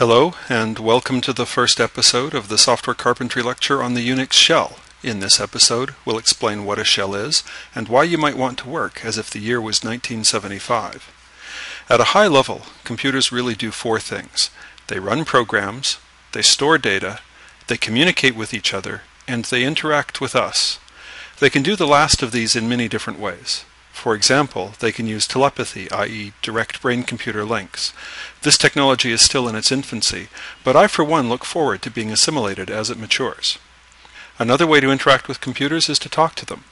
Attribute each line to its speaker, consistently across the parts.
Speaker 1: Hello, and welcome to the first episode of the Software Carpentry Lecture on the Unix shell. In this episode, we'll explain what a shell is and why you might want to work as if the year was 1975. At a high level, computers really do four things. They run programs, they store data, they communicate with each other, and they interact with us. They can do the last of these in many different ways. For example, they can use telepathy, i.e. direct brain-computer links. This technology is still in its infancy, but I for one look forward to being assimilated as it matures. Another way to interact with computers is to talk to them.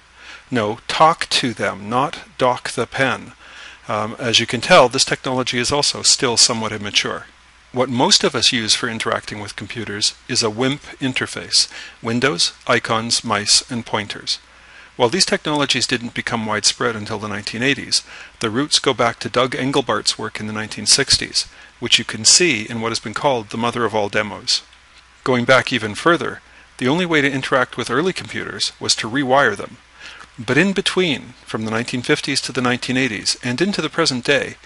Speaker 1: No, talk to them, not dock the pen. Um, as you can tell, this technology is also still somewhat immature. What most of us use for interacting with computers is a WIMP interface, windows, icons, mice, and pointers. While these technologies didn't become widespread until the 1980s, the roots go back to Doug Engelbart's work in the 1960s, which you can see in what has been called the mother of all demos. Going back even further, the only way to interact with early computers was to rewire them. But in between, from the 1950s to the 1980s, and into the present day,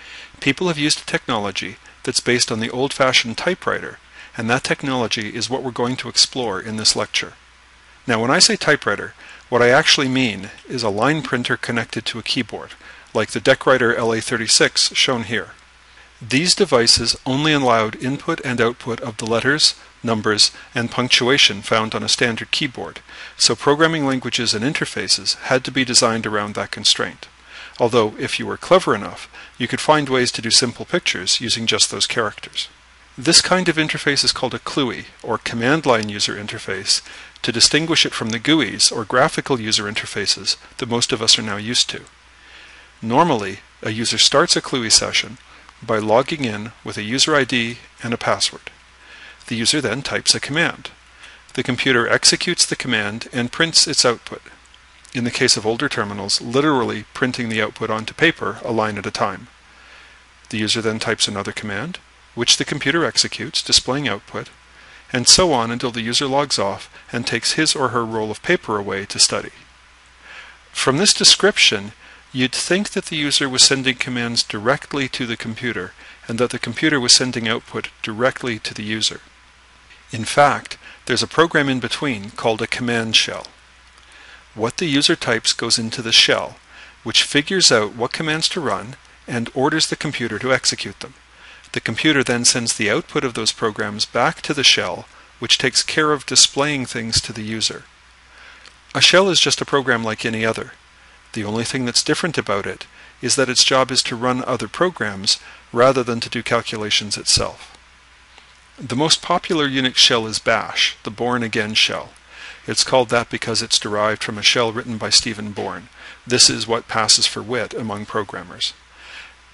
Speaker 1: people have used a technology that's based on the old-fashioned typewriter, and that technology is what we're going to explore in this lecture. Now when I say typewriter, what I actually mean is a line printer connected to a keyboard, like the DECwriter LA36 shown here. These devices only allowed input and output of the letters, numbers, and punctuation found on a standard keyboard, so programming languages and interfaces had to be designed around that constraint. Although, if you were clever enough, you could find ways to do simple pictures using just those characters. This kind of interface is called a CLUI, or Command Line User Interface, to distinguish it from the GUIs, or graphical user interfaces, that most of us are now used to. Normally, a user starts a CLUI session by logging in with a user ID and a password. The user then types a command. The computer executes the command and prints its output. In the case of older terminals, literally printing the output onto paper a line at a time. The user then types another command, which the computer executes, displaying output, and so on until the user logs off and takes his or her roll of paper away to study. From this description, you'd think that the user was sending commands directly to the computer and that the computer was sending output directly to the user. In fact, there's a program in between called a command shell. What the user types goes into the shell, which figures out what commands to run and orders the computer to execute them. The computer then sends the output of those programs back to the shell, which takes care of displaying things to the user. A shell is just a program like any other. The only thing that's different about it is that its job is to run other programs rather than to do calculations itself. The most popular Unix shell is Bash, the Bourne Again shell. It's called that because it's derived from a shell written by Stephen Bourne. This is what passes for wit among programmers.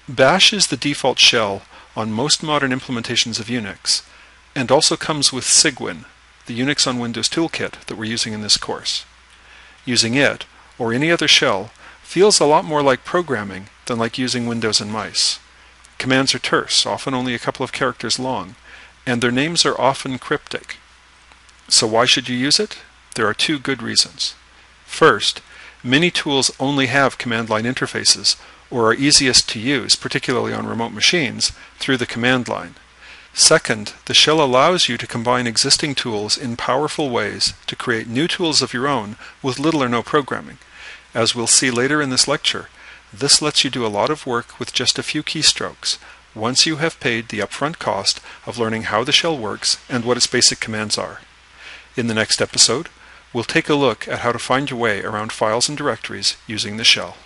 Speaker 1: Bash is the default shell on most modern implementations of Unix, and also comes with Cygwin, the Unix on Windows toolkit that we're using in this course. Using it, or any other shell, feels a lot more like programming than like using Windows and mice. Commands are terse, often only a couple of characters long, and their names are often cryptic. So why should you use it? There are two good reasons. First, many tools only have command line interfaces, or are easiest to use, particularly on remote machines, through the command line. Second, the shell allows you to combine existing tools in powerful ways to create new tools of your own with little or no programming. As we'll see later in this lecture, this lets you do a lot of work with just a few keystrokes, once you have paid the upfront cost of learning how the shell works and what its basic commands are. In the next episode, we'll take a look at how to find your way around files and directories using the shell.